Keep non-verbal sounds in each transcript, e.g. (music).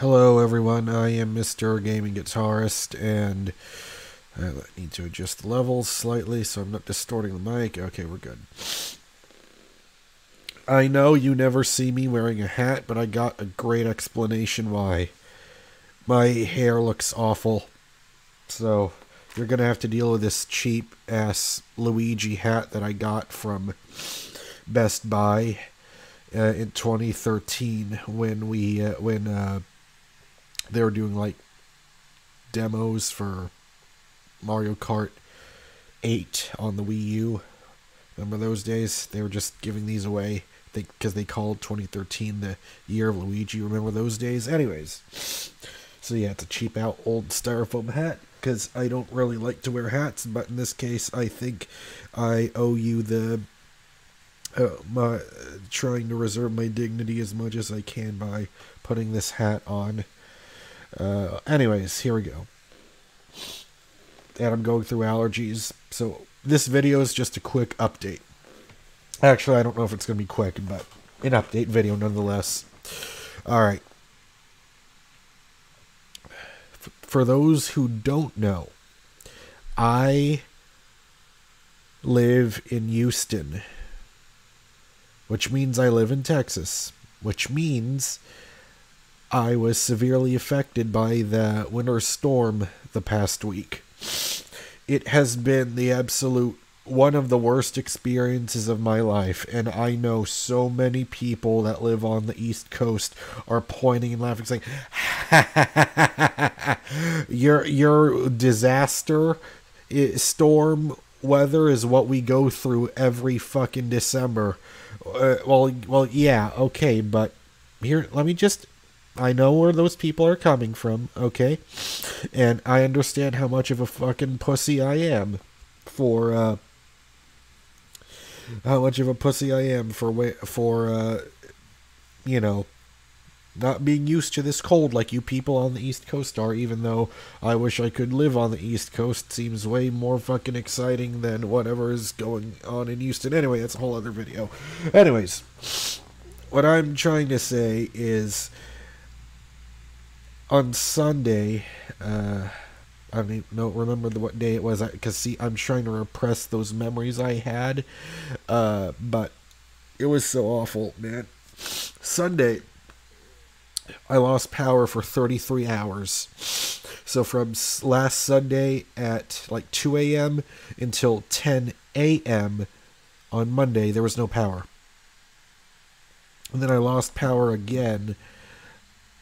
Hello, everyone. I am Mr. Gaming Guitarist, and I need to adjust the levels slightly so I'm not distorting the mic. Okay, we're good. I know you never see me wearing a hat, but I got a great explanation why. My hair looks awful, so you're gonna have to deal with this cheap ass Luigi hat that I got from Best Buy uh, in 2013 when we uh, when uh, they were doing like demos for Mario Kart 8 on the Wii U. Remember those days? They were just giving these away because they, they called 2013 the year of Luigi. Remember those days? Anyways, so yeah, it's a cheap out old styrofoam hat because I don't really like to wear hats, but in this case, I think I owe you the uh, my uh, trying to reserve my dignity as much as I can by putting this hat on. Uh, anyways, here we go. And I'm going through allergies, so this video is just a quick update. Actually, I don't know if it's going to be quick, but an update video nonetheless. Alright. For those who don't know, I live in Houston, which means I live in Texas, which means I was severely affected by the winter storm the past week. It has been the absolute one of the worst experiences of my life, and I know so many people that live on the East Coast are pointing and laughing, saying, (laughs) "Your your disaster storm weather is what we go through every fucking December." Uh, well, well, yeah, okay, but here, let me just I know where those people are coming from, okay? And I understand how much of a fucking pussy I am for uh how much of a pussy I am for for uh you know not being used to this cold like you people on the East Coast are, even though I wish I could live on the East Coast. Seems way more fucking exciting than whatever is going on in Houston. Anyway, that's a whole other video. Anyways, what I'm trying to say is on Sunday, uh, I don't remember what day it was, because see, I'm trying to repress those memories I had, uh, but it was so awful, man. Sunday, I lost power for 33 hours. So from last Sunday at like 2 a.m. until 10 a.m. on Monday, there was no power. And then I lost power again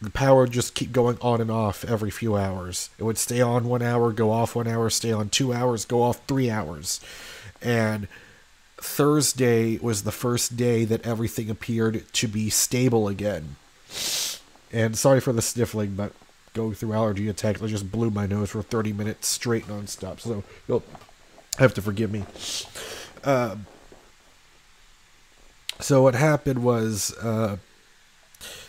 the power would just keep going on and off every few hours. It would stay on one hour, go off one hour, stay on two hours, go off three hours. And Thursday was the first day that everything appeared to be stable again. And sorry for the sniffling, but going through allergy attacks, I just blew my nose for 30 minutes straight nonstop. So you'll have to forgive me. Uh, so what happened was. Uh,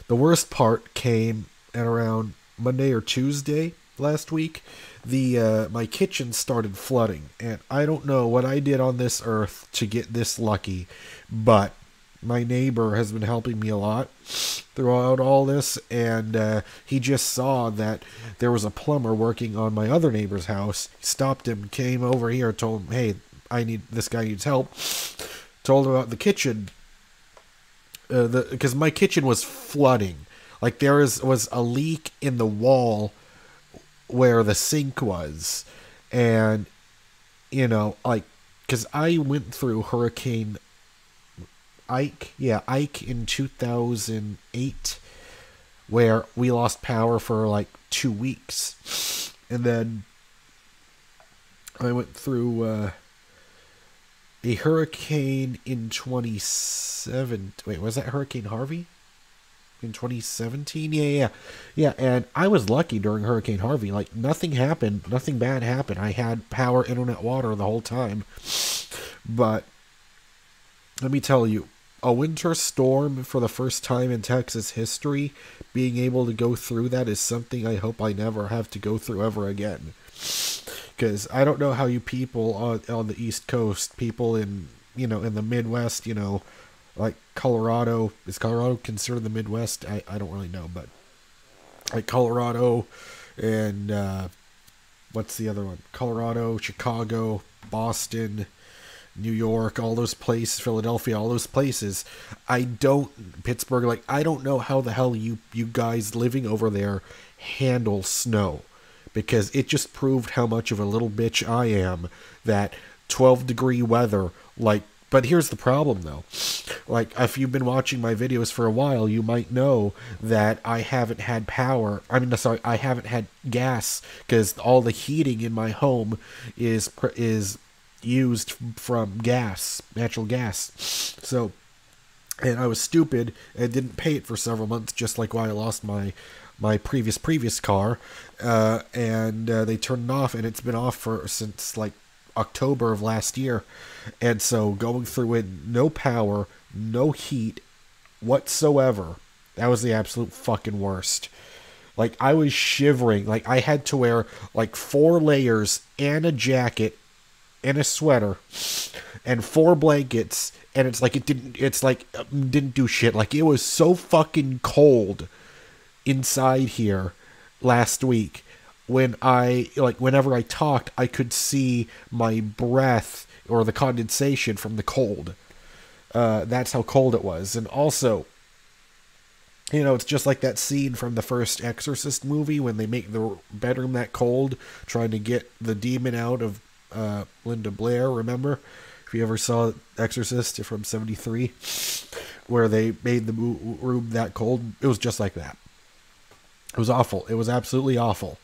the worst part came at around Monday or Tuesday last week. The uh, my kitchen started flooding, and I don't know what I did on this earth to get this lucky, but my neighbor has been helping me a lot throughout all this, and uh, he just saw that there was a plumber working on my other neighbor's house. He stopped him, came over here, told him, "Hey, I need this guy needs help." Told him about the kitchen, uh, the because my kitchen was flooding. Like there was was a leak in the wall where the sink was, and you know, like because I went through Hurricane Ike, yeah, Ike in two thousand eight, where we lost power for like two weeks, and then I went through. Uh, a hurricane in 27 wait was that hurricane harvey? In 2017 yeah yeah. Yeah and i was lucky during hurricane harvey. Like nothing happened nothing bad happened. I had power internet water the whole time. But let me tell you a winter storm for the first time in texas history being able to go through that is something i hope i never have to go through ever again because I don't know how you people on, on the East Coast, people in you know in the Midwest, you know, like Colorado is Colorado considered the Midwest? I I don't really know, but like Colorado and uh, what's the other one? Colorado, Chicago, Boston, New York, all those places, Philadelphia, all those places. I don't Pittsburgh. Like I don't know how the hell you you guys living over there handle snow because it just proved how much of a little bitch I am that 12 degree weather like but here's the problem though. Like if you've been watching my videos for a while, you might know that I haven't had power. I mean sorry, I haven't had gas cuz all the heating in my home is is used from gas, natural gas. So and I was stupid and didn't pay it for several months just like why I lost my my previous previous car uh, and uh, they turned it off and it's been off for since like October of last year. And so going through it, no power, no heat whatsoever. That was the absolute fucking worst. Like I was shivering. Like I had to wear like four layers and a jacket and a sweater and four blankets and it's like it didn't it's like um, didn't do shit. Like it was so fucking cold inside here last week when I like whenever I talked, I could see my breath or the condensation from the cold. Uh, that's how cold it was, and also, you know, it's just like that scene from the first Exorcist movie when they make the bedroom that cold, trying to get the demon out of uh, Linda Blair. Remember, if you ever saw Exorcist from '73, where they made the room that cold, it was just like that. It was awful. It was absolutely awful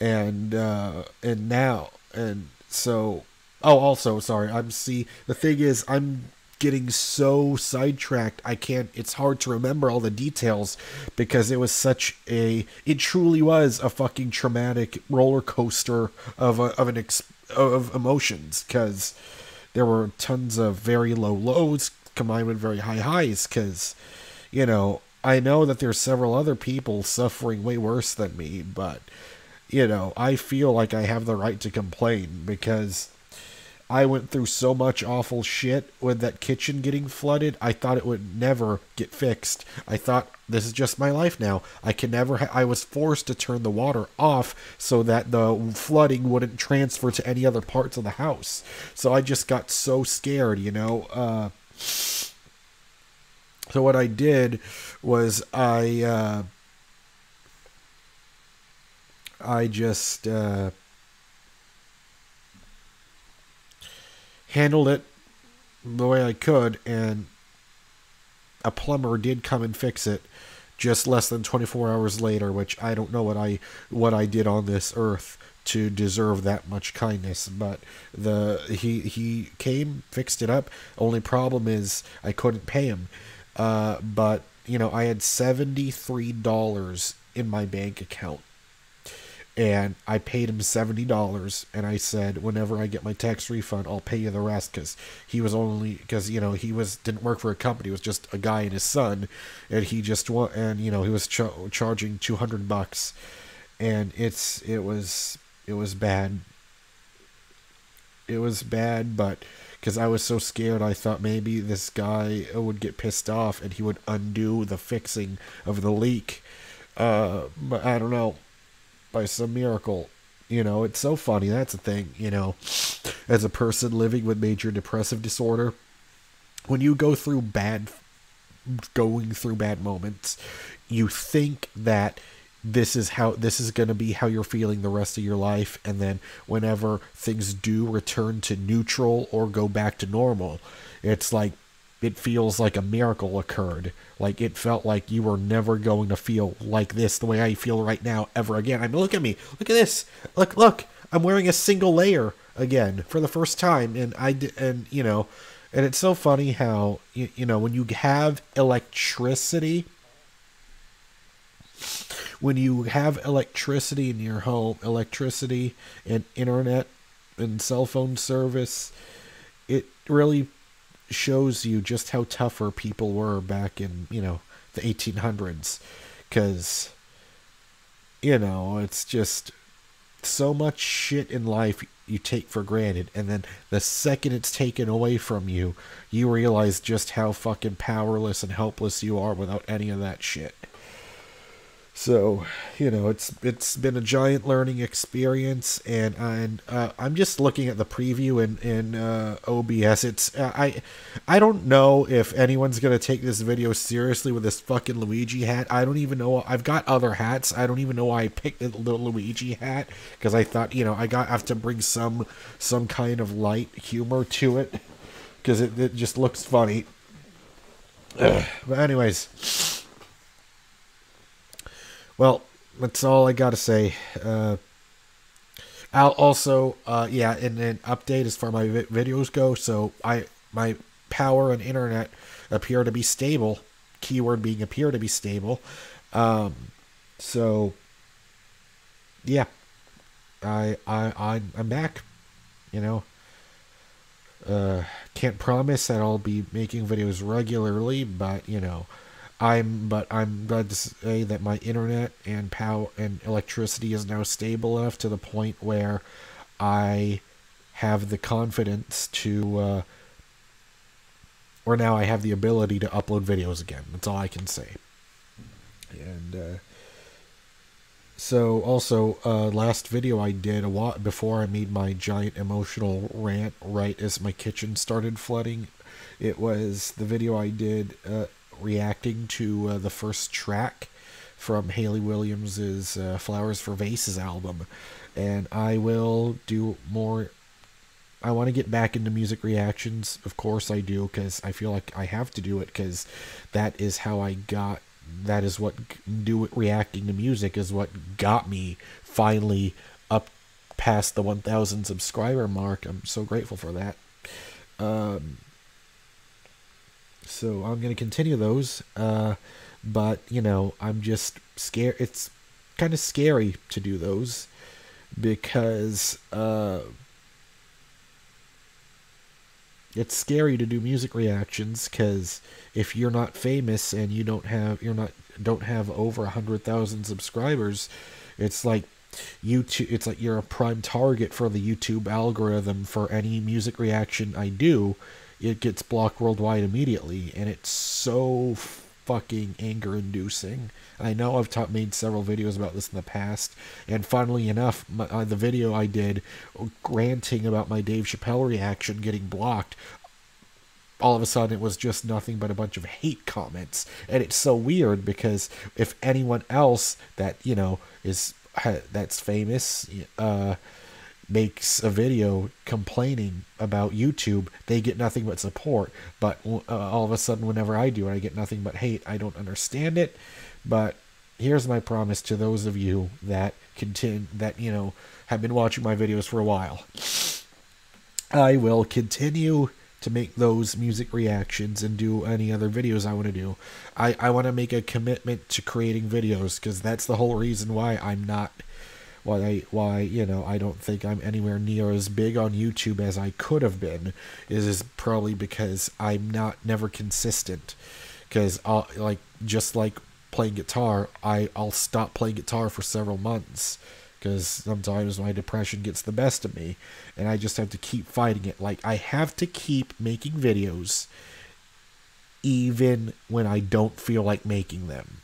and uh, and now and so oh also sorry I'm see the thing is I'm getting so sidetracked I can't it's hard to remember all the details because it was such a it truly was a fucking traumatic roller coaster of a, of an ex, of emotions cuz there were tons of very low lows combined with very high highs cuz you know I know that there's several other people suffering way worse than me but you know, I feel like I have the right to complain because I went through so much awful shit with that kitchen getting flooded. I thought it would never get fixed. I thought this is just my life now. I can never. I was forced to turn the water off so that the flooding wouldn't transfer to any other parts of the house. So I just got so scared, you know. Uh, so what I did was I. Uh, I just uh, handled it the way I could, and a plumber did come and fix it just less than 24 hours later, which I don't know what I what I did on this earth to deserve that much kindness, but the he he came, fixed it up. Only problem is I couldn't pay him. Uh, but you know, I had $73 in my bank account. And I paid him seventy dollars, and I said, whenever I get my tax refund, I'll pay you the rest, because he was only because you know he was didn't work for a company, it was just a guy and his son, and he just want and you know he was ch- charging two hundred bucks, and it's it was it was bad. It was bad, but because I was so scared, I thought maybe this guy would get pissed off and he would undo the fixing of the leak. Uh, but I don't know by some miracle. You know, it's so funny. That's the thing, you know, as a person living with major depressive disorder, when you go through bad going through bad moments, you think that this is how this is going to be how you're feeling the rest of your life and then whenever things do return to neutral or go back to normal, it's like it feels like a miracle occurred. Like it felt like you were never going to feel like this the way I feel right now ever again. I mean, look at me. Look at this. Look, look. I'm wearing a single layer again for the first time, and I and you know, and it's so funny how you, you know when you have electricity. When you have electricity in your home, electricity and internet and cell phone service, it really shows you just how tougher people were back in, you know, the 1800s. Because, you know, it's just so much shit in life you take for granted. And then the second it's taken away from you, you realize just how fucking powerless and helpless you are without any of that shit. So, you know, it's it's been a giant learning experience, and and uh, I'm just looking at the preview in in uh, OBS. It's uh, I I don't know if anyone's gonna take this video seriously with this fucking Luigi hat. I don't even know. I've got other hats. I don't even know why I picked the little Luigi hat because I thought you know I got have to bring some some kind of light humor to it because it, it just looks funny. But anyways. Well, that's all I got to say. Uh, I'll also, uh, yeah, and an update as far as my vi- videos go. So I, my power and internet appear to be stable. Keyword being appear to be stable. Um, so yeah, I, I, I, I'm back. You know, uh, can't promise that I'll be making videos regularly, but you know, I'm but I'm glad to say that my internet and power and electricity is now stable enough to the point where I have the confidence to uh, or now I have the ability to upload videos again. That's all I can say. And uh, so also uh, last video I did a lot before I made my giant emotional rant right as my kitchen started flooding. It was the video I did uh, reacting to uh, the first track from Hayley Williams's uh, Flowers for Vases album, and I will do more. I want to get back into music reactions. Of course, I do because I feel like I have to do it because that is how I got. That is what do. Reacting to music is what got me finally up past the 1,000 subscriber mark. I'm so grateful for that. Um, so I'm going to continue those. Uh, but, you know, I'm just scared. It's kind of scary to do those because uh, it's scary to do music reactions because if you're not famous and you don't have you're not don't have over a hundred thousand subscribers it's like youtube it's like you're a prime target for the youtube algorithm for any music reaction i do it gets blocked worldwide immediately, and it's so fucking anger inducing. I know I've made several videos about this in the past, and funnily enough, my, uh, the video I did ranting about my Dave Chappelle reaction getting blocked, all of a sudden it was just nothing but a bunch of hate comments, and it's so weird because if anyone else that you know is that's famous, uh, makes a video complaining about YouTube, they get nothing but support. But uh, all of a sudden, whenever I do it, I get nothing but hate. I don't understand it. But here's my promise to those of you that continue that you know have been watching my videos for a while. I will continue to make those music reactions and do any other videos I want to do. I, I want to make a commitment to creating videos because that's the whole reason why I'm not why I, why you know I don't think I'm anywhere near as big on YouTube as I could have been is, probably because I'm not never consistent. Because I'll like just like playing guitar I I'll stop playing guitar for several months because sometimes my depression gets the best of me and I just have to keep fighting it. Like I have to keep making videos even when I don't feel like making them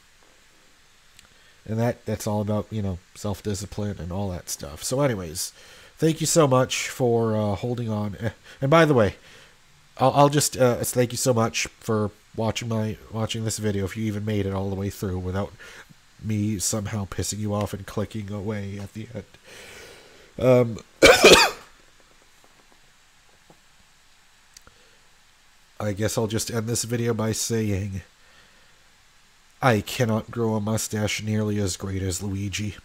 and that that's all about you know self discipline and all that stuff. So, anyways, thank you so much for uh, holding on. Eh, and by the way, I'll, I'll just uh, thank you so much for watching my watching this video. If you even made it all the way through without me somehow pissing you off and clicking away at the end. Um. (coughs) I guess I'll just end this video by saying I cannot grow a mustache nearly as great as Luigi.